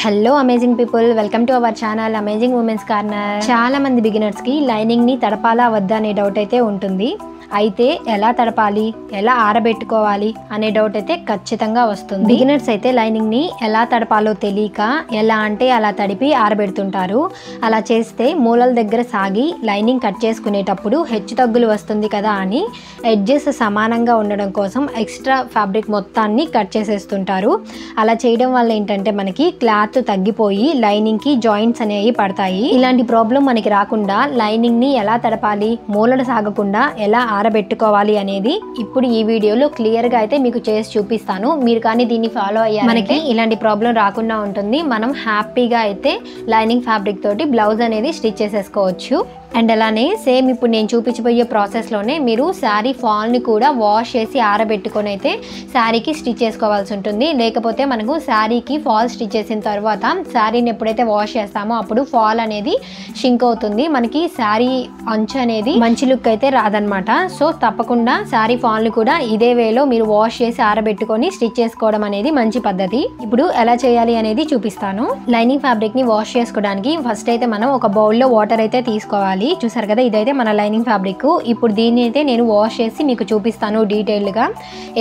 Hello amazing people welcome to our channel amazing women's corner చాలా మంది బిగినర్స్కి లైనింగ్ని తడపాలా వద్దా అనే డౌట్ అయితే ఉంటుంది. అయితే ఎలా తడపాలి? ఎలా ఆరబెట్టుకోవాలి? అనే డౌట్ అయితే ఖచ్చితంగా వస్తుంది. బిగినర్స్ అయితే లైనింగ్ని ఎలా తడపాలో తెలియక ఎలా అంటే అలా తడిపి ఆరబెడుతుంటారు. అలా చేస్తే మూలల దగ్గర సాగి లైనింగ్ కట్ చేసుకునేటప్పుడు హెచ్చు తగ్గులు వస్తుంది కదా అని ఎడ్జెస్ సమానంగా ఉండడం కోసం ఎక్స్ట్రా ఫ్యాబ్రిక్ మొత్తాన్ని కట్ చేసేస్తుంటారు. అలా చేయడం వల్ల ఏంటంటే మనకి క్లాత్ తగ్గిపోయి లైనింగ్కి జాయింట్స్ అనేవి పడతాయి. ఇలాంటి ప్రాబ్లం మనకి రాకుండా లైనింగ్ని ఎలా తడపాలి? మూలలు సాగకుండా ఎలా ఆరబెట్టుకోవాలి అనేది ఇప్పుడు ఈ వీడియోలో క్లియర్గా అయితే మీకు చేసి చూపిస్తాను. మీరు కానీ దీన్ని ఫాలో అయ్యారు మనకి ఇలాంటి ప్రాబ్లం రాకుండా ఉంటుంది. మనం హ్యాపీగా అయితే లైనింగ్ ఫ్యాబ్రిక్ తోటి బ్లౌజ్ అనేది స్టిచ్ చేసేసుకోవచ్చు. అండ్ అలానే సేమ్ ఇప్పుడు నేను చూపించబోయే ప్రాసెస్లోనే మీరు శారీ ఫాల్ని కూడా వాష్ చేసి ఆరబెట్టుకొని అయితే శారీకి స్టిచ్ చేసుకోవాల్సి ఉంటుంది. లేకపోతే మనకు శారీకి ఫాల్ స్టిచ్ చేసిన తర్వాత శారీని ఎప్పుడైతే వాష్ చేస్తామో అప్పుడు ఫాల్ అనేది షింక్ అవుతుంది. మనకి శారీ అంచు అనేది మంచి లుక్ అయితే రాదనమాట సో తప్పకుండా శారీ ఫాల్ని కూడా ఇదే వేలో మీరు వాష్ చేసి ఆరబెట్టుకొని స్టిచ్ చేసుకోవడం అనేది మంచి పద్ధతి. ఇప్పుడు ఎలా చేయాలి అనేది చూపిస్తాను. లైనింగ్ ఫ్యాబ్రిక్ని వాష్ చేసుకోవడానికి ఫస్ట్ అయితే మనం ఒక బౌల్లో వాటర్ అయితే తీసుకోవాలి. చూసారు కదా ఇదైతే మన లైనింగ్ ఫ్యాబ్రిక్ ఇప్పుడు దీన్ని అయితే నేను వాష్ చేసి మీకు చూపిస్తాను డీటెయిల్డ్గా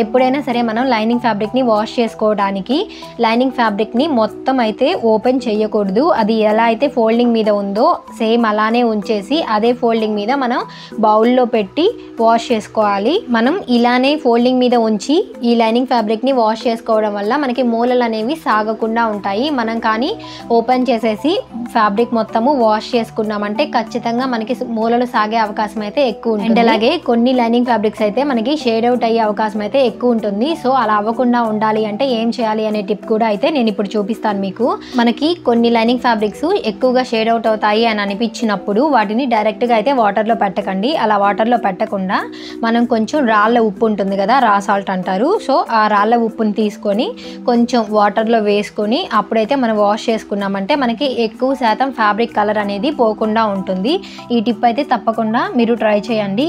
ఎప్పుడైనా సరే మనం లైనింగ్ ఫ్యాబ్రిక్ని వాష్ చేసుకోవడానికి లైనింగ్ ఫ్యాబ్రిక్ని మొత్తం అయితే ఓపెన్ చేయకూడదు. అది ఎలా అయితే ఫోల్డింగ్ మీద ఉందో సేమ్ అలానే ఉంచేసి అదే ఫోల్డింగ్ మీద మనం బౌల్లో పెట్టి వాష్ చేసుకోవాలి. మనం ఇలానే ఫోల్డింగ్ మీద ఉంచి ఈ లైనింగ్ ఫ్యాబ్రిక్ని వాష్ చేసుకోవడం వల్ల మనకి మూలలు అనేవి సాగకుండా ఉంటాయి. మనం కానీ ఓపెన్ చేసేసి ఫ్యాబ్రిక్ మొత్తము వాష్ చేసుకున్నామంటే ఖచ్చితంగా మనకి మూలలు సాగే అవకాశం అయితే ఎక్కువ ఉంటుంది. అండ్ అలాగే కొన్ని లైనింగ్ ఫ్యాబ్రిక్స్ అయితే మనకి షేడ్ అవుట్ అయ్యే అవకాశం అయితే ఎక్కువ ఉంటుంది. సో అలా అవ్వకుండా ఉండాలి అంటే ఏం చేయాలి అనే టిప్ కూడా అయితే నేను ఇప్పుడు చూపిస్తాను మీకు. మనకి కొన్ని లైనింగ్ ఫ్యాబ్రిక్స్ ఎక్కువగా షేడ్ అవుట్ అవుతాయి అని అనిపించినప్పుడు వాటిని డైరెక్ట్గా అయితే వాటర్లో పెట్టకండి. అలా వాటర్లో పెట్టకుండా మనం కొంచెం రాళ్ళ ఉప్పు ఉంటుంది కదా రా సాల్ట్ అంటారు. సో ఆ రాళ్ళ ఉప్పుని తీసుకొని కొంచెం వాటర్లో వేసుకొని అప్పుడైతే మనం వాష్ చేసుకున్నామంటే మనకి ఎక్కువ శాతం ఫ్యాబ్రిక్ కలర్ అనేది పోకుండా ఉంటుంది. ఈ టిప్ అయితే తప్పకుండా మీరు ట్రై చేయండి.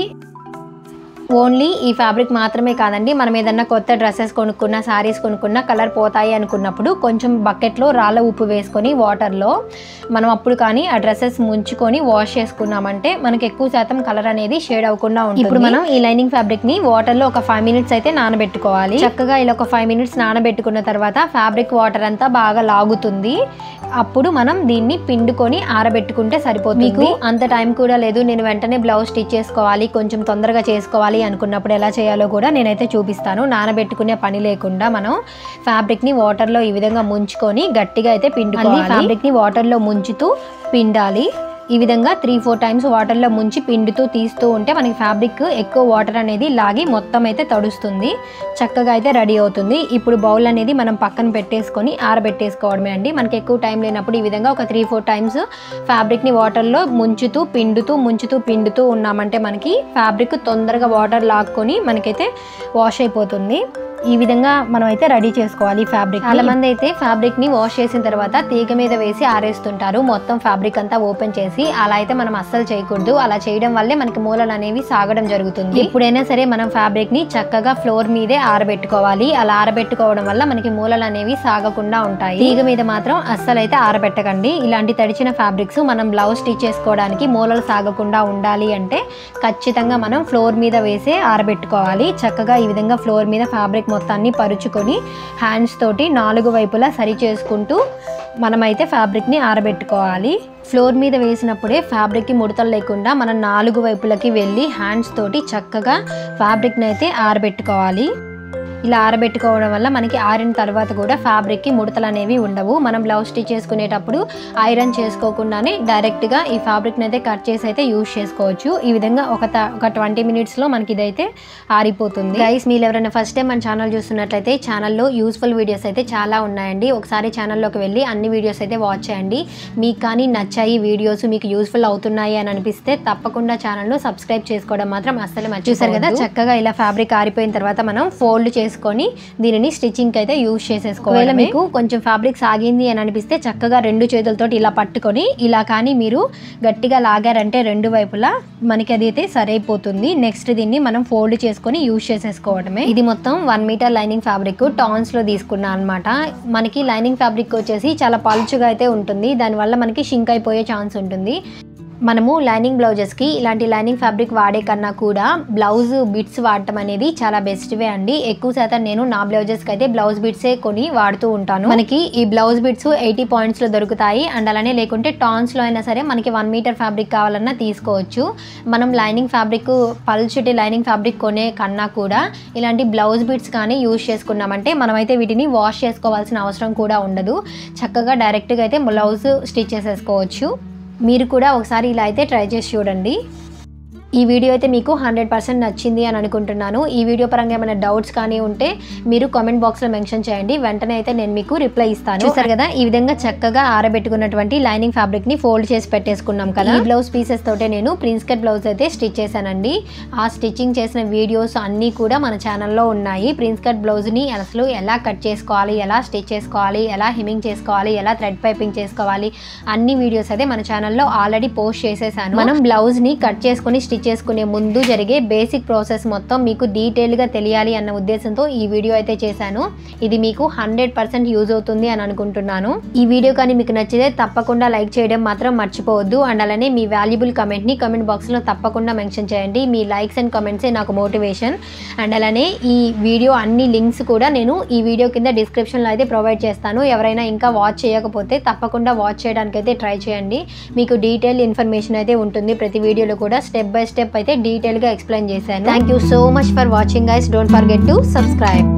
ఓన్లీ ఈ ఫ్యాబ్రిక్ మాత్రమే కాదండి మనం ఏదన్నా కొత్త డ్రెస్సెస్ కొనుక్కున్నా శారీస్ కొనుక్కున్నా కలర్ పోతాయి అనుకున్నప్పుడు కొంచెం బకెట్లో రాళ్ళ ఉప్పు వేసుకొని వాటర్లో మనం అప్పుడు కానీ ఆ డ్రెస్సెస్ ముంచుకొని వాష్ చేసుకున్నామంటే మనకి ఎక్కువ శాతం కలర్ అనేది షేడ్ అవ్వకుండా ఉంటుంది. ఇప్పుడు మనం ఈ లైనింగ్ ఫ్యాబ్రిక్ని వాటర్లో ఒక ఫైవ్ మినిట్స్ అయితే నానబెట్టుకోవాలి. చక్కగా ఇలా ఒక ఫైవ్ మినిట్స్ నానబెట్టుకున్న తర్వాత ఫ్యాబ్రిక్ వాటర్ అంతా బాగా లాగుతుంది. అప్పుడు మనం దీన్ని పిండుకొని ఆరబెట్టుకుంటే సరిపోతుంది. అంత టైం కూడా లేదు నేను వెంటనే బ్లౌజ్ స్టిచ్ చేసుకోవాలి కొంచెం తొందరగా చేసుకోవాలి అనుకున్నప్పుడు ఎలా చేయాలో కూడా నేనైతే చూపిస్తాను. నానబెట్టుకునే పని లేకుండా మనం ఫ్యాబ్రిక్ని వాటర్లో ఈ విధంగా ముంచుకొని గట్టిగా అయితే పిండుకోవాలి. ఫ్యాబ్రిక్ని వాటర్లో ముంచుతూ పిండాలి. ఈ విధంగా త్రీ ఫోర్ టైమ్స్ వాటర్లో ముంచి పిండుతూ తీస్తూ ఉంటే మనకి ఫ్యాబ్రిక్ ఎక్కువ వాటర్ అనేది లాగి మొత్తం అయితే తడుస్తుంది. చక్కగా అయితే రెడీ అవుతుంది. ఇప్పుడు బౌల్ అనేది మనం పక్కన పెట్టేసుకొని ఆరబెట్టేసుకోవడమే అండి. మనకి ఎక్కువ టైం లేనప్పుడు ఈ విధంగా ఒక త్రీ ఫోర్ టైమ్స్ ఫ్యాబ్రిక్ని వాటర్లో ముంచుతూ పిండుతూ ముంచుతూ పిండుతూ ఉన్నామంటే మనకి ఫ్యాబ్రిక్ తొందరగా వాటర్ లాక్కొని మనకైతే వాష్ అయిపోతుంది. ఈ విధంగా మనం అయితే రెడీ చేసుకోవాలి ఫ్యాబ్రిక్ చాలా మంది అయితే ఫ్యాబ్రిక్ని వాష్ చేసిన తర్వాత తీగ మీద వేసి ఆరేస్తుంటారు. మొత్తం ఫ్యాబ్రిక్ అంతా ఓపెన్ చేసి అలా అయితే మనం అస్సలు చేయకూడదు. అలా చేయడం వల్లే మనకి మూలలు అనేవి సాగడం జరుగుతుంది. ఎప్పుడైనా సరే మనం ఫ్యాబ్రిక్ని చక్కగా ఫ్లోర్ మీదే ఆరబెట్టుకోవాలి. అలా ఆరబెట్టుకోవడం వల్ల మనకి మూలలు అనేవి సాగకుండా ఉంటాయి. తీగ మీద మాత్రం అస్సలు అయితే ఆరబెట్టకండి. ఇలాంటి తడిచిన ఫ్యాబ్రిక్స్ మనం బ్లౌజ్ స్టిచ్ చేసుకోవడానికి మూలలు సాగకుండా ఉండాలి అంటే ఖచ్చితంగా మనం ఫ్లోర్ మీద వేసే ఆరబెట్టుకోవాలి. చక్కగా ఈ విధంగా ఫ్లోర్ మీద ఫ్యాబ్రిక్ మొత్తాన్ని పరుచుకొని హ్యాండ్స్ తోటి నాలుగు వైపులా సరి చేసుకుంటూ మనమైతే ఫ్యాబ్రిక్ని ఆరబెట్టుకోవాలి. ఫ్లోర్ మీద వేసినప్పుడే ఫ్యాబ్రిక్కి ముడతలు లేకుండా మనం నాలుగు వైపులకి వెళ్ళి హ్యాండ్స్ తోటి చక్కగా ఫ్యాబ్రిక్ని అయితే ఆరబెట్టుకోవాలి. ఇలా ఆరబెట్టుకోవడం వల్ల మనకి ఆరిన తర్వాత కూడా ఫ్యాబ్రిక్కి ముడతలు అనేవి ఉండవు. మనం బ్లౌజ్ స్టిచ్ చేసుకునేటప్పుడు ఐరన్ చేసుకోకుండానే డైరెక్ట్గా ఈ ఫ్యాబ్రిక్ని అయితే కట్ చేసి అయితే యూజ్ చేసుకోవచ్చు. ఈ విధంగా ఒక త- ఒక ట్వంటీ మినిట్స్లో మనకి ఇదైతే ఆరిపోతుంది. గైస్ మీరు ఎవరైనా ఫస్ట్ టైం మన ఛానల్ చూస్తున్నట్లయితే ఛానల్లో యూస్ఫుల్ వీడియోస్ అయితే చాలా ఉన్నాయండి. ఒకసారి ఛానల్లోకి వెళ్ళి అన్ని వీడియోస్ అయితే వాచ్ చేయండి. మీకు కానీ నచ్చాయి వీడియోస్ మీకు యూస్ఫుల్ అవుతున్నాయి అని అనిపిస్తే తప్పకుండా ఛానల్ను సబ్స్క్రైబ్ చేసుకోవడం మాత్రం అస్సలు మర్చిపోసారు కదా చక్కగా ఇలా ఫ్యాబ్రిక్ ఆరిపోయిన తర్వాత మనం ఫోల్డ్ చేసి చేసుకొని దీనిని స్టిచ్చింగ్ అయితే యూజ్ చేసేసుకోవాలి మీకు కొంచెం ఫ్యాబ్రిక్ సాగింది అని అనిపిస్తే చక్కగా రెండు చేతులతోటి ఇలా పట్టుకొని ఇలా కానీ మీరు గట్టిగా లాగారంటే రెండు వైపులా మనకి అది అయితే సరైపోతుంది. నెక్స్ట్ దీన్ని మనం ఫోల్డ్ చేసుకొని యూజ్ చేసేసుకోవడమే. ఇది మొత్తం వన్ మీటర్ లైనింగ్ ఫ్యాబ్రిక్ టాన్స్లో తీసుకున్నా అనమాట మనకి లైనింగ్ ఫ్యాబ్రిక్ వచ్చేసి చాలా పలుచుగా అయితే ఉంటుంది. దానివల్ల మనకి షింక్ అయిపోయే ఛాన్స్ ఉంటుంది. మనము లైనింగ్ బ్లౌజెస్కి ఇలాంటి లైనింగ్ ఫ్యాబ్రిక్ వాడే కన్నా కూడా బ్లౌజ్ బిట్స్ వాడటం అనేది చాలా బెస్ట్ వే అండి. ఎక్కువ శాతం నేను నా బ్లౌజెస్కి అయితే బ్లౌజ్ బిట్సే కొని వాడుతూ ఉంటాను. మనకి ఈ బ్లౌజ్ బిట్స్ ఎయిటీ పాయింట్స్లో దొరుకుతాయి. అండ్ అలానే లేకుంటే టాన్స్లో అయినా సరే మనకి వన్ మీటర్ ఫ్యాబ్రిక్ కావాలన్నా తీసుకోవచ్చు. మనం లైనింగ్ ఫ్యాబ్రిక్ పల్చుటి లైనింగ్ ఫ్యాబ్రిక్ కొనే కన్నా కూడా ఇలాంటి బ్లౌజ్ బిట్స్ కానీ యూజ్ చేసుకున్నామంటే మనమైతే వీటిని వాష్ చేసుకోవాల్సిన అవసరం కూడా ఉండదు. చక్కగా డైరెక్ట్గా అయితే బ్లౌజ్ స్టిచ్ చేసేసుకోవచ్చు. మీరు కూడా ఒకసారి ఇలా అయితే ట్రై చేసి చూడండి. ఈ వీడియో అయితే మీకు హండ్రెడ్ పర్సెంట్ నచ్చింది అని అనుకుంటున్నాను. ఈ వీడియో పరంగా ఏమైనా డౌట్స్ కానీ ఉంటే మీరు కామెంట్ బాక్స్లో మెన్షన్ చేయండి. వెంటనే అయితే నేను మీకు రిప్లై ఇస్తాను. చూసారు కదా? ఈ విధంగా చక్కగా ఆరబెట్టుకున్నటువంటి లైనింగ్ ఫ్యాబ్రిక్ని ఫోల్డ్ చేసి పెట్టేసుకున్నాం కదా? ఈ బ్లౌజ్ పీసెస్ తోటే నేను ప్రిన్స్ కట్ బ్లౌజ్ అయితే స్టిచ్ చేశానండి. ఆ స్టిచ్చింగ్ చేసిన వీడియోస్ అన్నీ కూడా మన ఛానల్లో ఉన్నాయి. ప్రిన్స్ కట్ బ్లౌజ్ని అసలు ఎలా కట్ చేసుకోవాలి? ఎలా స్టిచ్ చేసుకోవాలి? ఎలా హిమింగ్ చేసుకోవాలి? ఎలా థ్రెడ్ పైపింగ్ చేసుకోవాలి? అన్ని వీడియోస్ అయితే మన ఛానల్లో ఆల్రెడీ పోస్ట్ చేసేసాను. మనం బ్లౌజ్ని కట్ చేసుకుని స్టిచ్ చేసుకునే ముందు జరిగే బేసిక్ ప్రాసెస్ మొత్తం మీకు డీటెయిల్గా తెలియాలి అన్న ఉద్దేశంతో ఈ వీడియో అయితే చేశాను. ఇది మీకు హండ్రెడ్ పర్సెంట్ యూజ్ అవుతుంది అని అనుకుంటున్నాను. ఈ వీడియో కానీ మీకు నచ్చితే తప్పకుండా లైక్ చేయడం మాత్రం మర్చిపోవద్దు. అండ్ అలానే మీ వాల్యుబుల్ కమెంట్ని కమెంట్ బాక్స్లో తప్పకుండా మెన్షన్ చేయండి. మీ లైక్స్ అండ్ కమెంట్సే నాకు మోటివేషన్ అండ్ అలానే ఈ వీడియో అన్ని లింక్స్ కూడా నేను ఈ వీడియో కింద డిస్క్రిప్షన్లో అయితే ప్రొవైడ్ చేస్తాను. ఎవరైనా ఇంకా వాచ్ చేయకపోతే తప్పకుండా వాచ్ చేయడానికి అయితే ట్రై చేయండి. మీకు డీటెయిల్ ఇన్ఫర్మేషన్ అయితే ఉంటుంది. ప్రతి వీడియోలో కూడా స్టెప్ బై స్టెప్ అయితే డీటెయిల్గా ఎక్స్ప్లెయిన్ చేశాను. Thank you so much for watching guys don't forget to subscribe